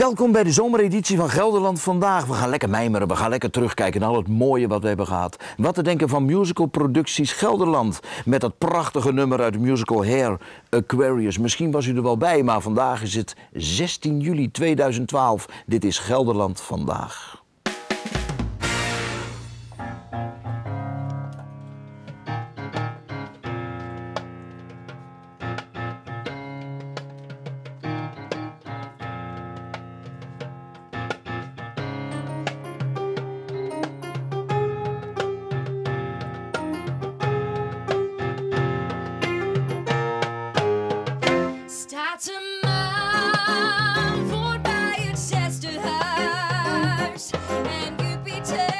Welkom bij de zomereditie van Gelderland Vandaag. We gaan lekker mijmeren, we gaan lekker terugkijken naar al het mooie wat we hebben gehad. Wat te denken van musicalproducties Gelderland. Met dat prachtige nummer uit de musical Hair, Aquarius. Misschien was u er wel bij, maar vandaag is het 16 juli 2012. Dit is Gelderland Vandaag. Mars and Jupiter.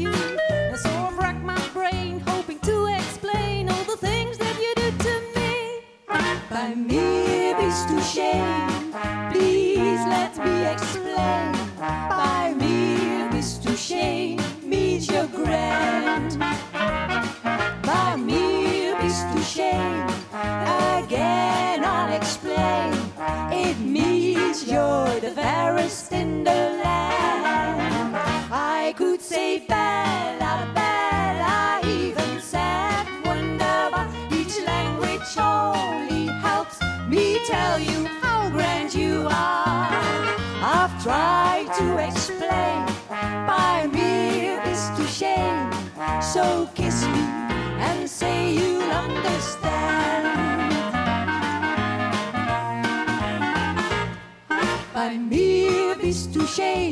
You. And so I've racked my brain, hoping to explain all the things that you do to me. Bei mir bist du schön. Please let me explain. Bei mir bist du schön. Means you're grand. Bei mir bist du schön. Again, I'll explain. It means you're the fairest in the land. Say even. Each language only helps me tell you how grand you are. I've tried to explain.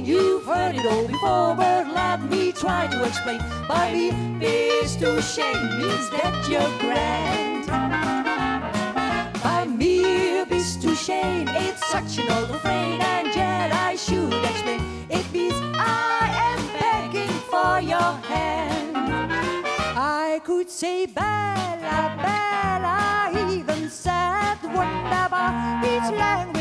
You've heard it all before, but let me try to explain. Bei mir bist du schön means that you're grand. Bei mir bist du schön. It's such an old refrain, and yet I should explain. It means I am begging for your hand. I could say Bella, Bella, even said whatever. Each language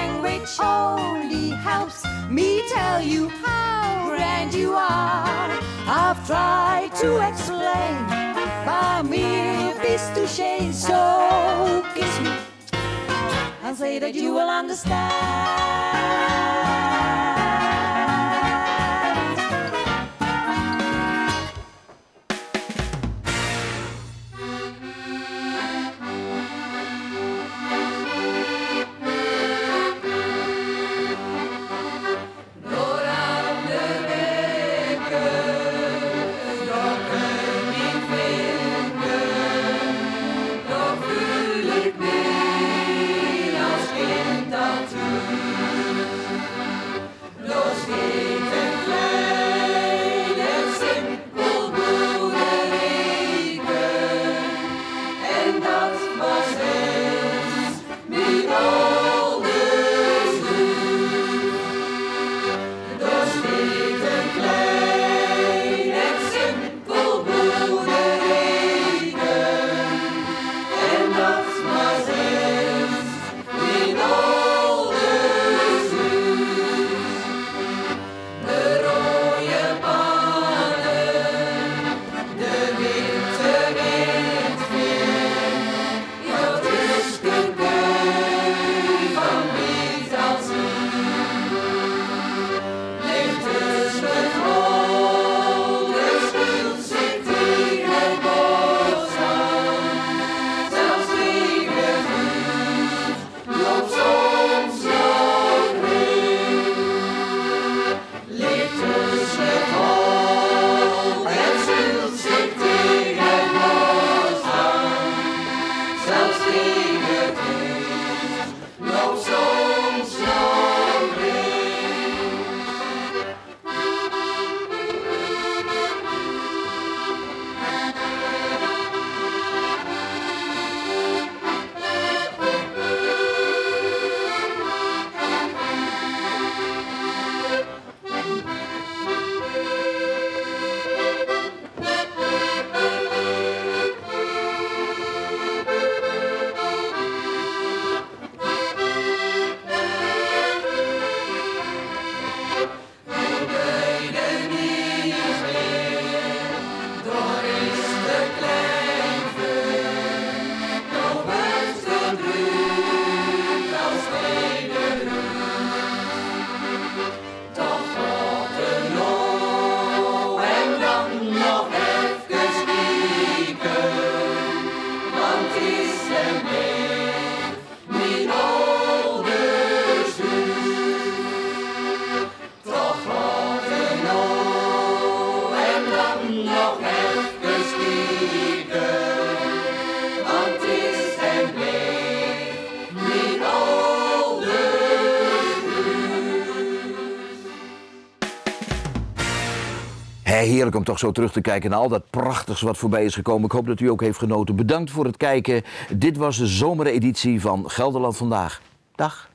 language only helps me tell you how grand you are. I've tried to explain bei mir bist du schön, so kiss me and say that you will understand. Heerlijk om toch zo terug te kijken naar al dat prachtigs wat voorbij is gekomen. Ik hoop dat u ook heeft genoten. Bedankt voor het kijken. Dit was de zomereditie van Gelderland Vandaag. Dag.